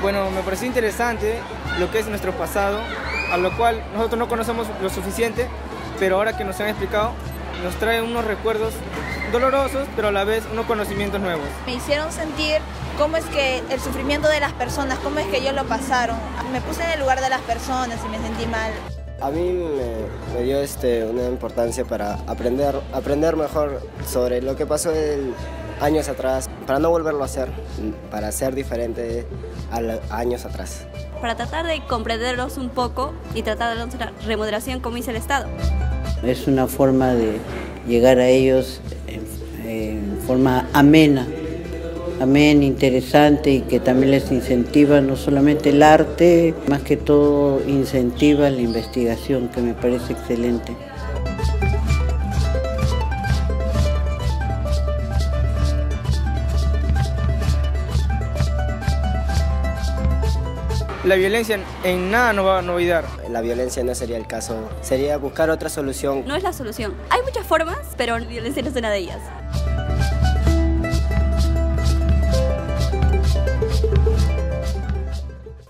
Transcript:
Bueno, me pareció interesante lo que es nuestro pasado, a lo cual nosotros no conocemos lo suficiente, pero ahora que nos han explicado, nos trae unos recuerdos dolorosos, pero a la vez unos conocimientos nuevos. Me hicieron sentir cómo es que el sufrimiento de las personas, cómo es que ellos lo pasaron. Me puse en el lugar de las personas y me sentí mal. A mí me, me dio este, una importancia para aprender, aprender mejor sobre lo que pasó el, años atrás, para no volverlo a hacer, para ser diferente a años atrás. Para tratar de comprenderlos un poco y tratar de la remodelación como dice el Estado. Es una forma de llegar a ellos en, forma amena, amena, interesante y que también les incentiva no solamente el arte, más que todo incentiva la investigación, que me parece excelente. la violencia en nada nos va a olvidar. La violencia no sería el caso, sería buscar otra solución. No es la solución. Hay muchas formas, pero la violencia no es una de ellas.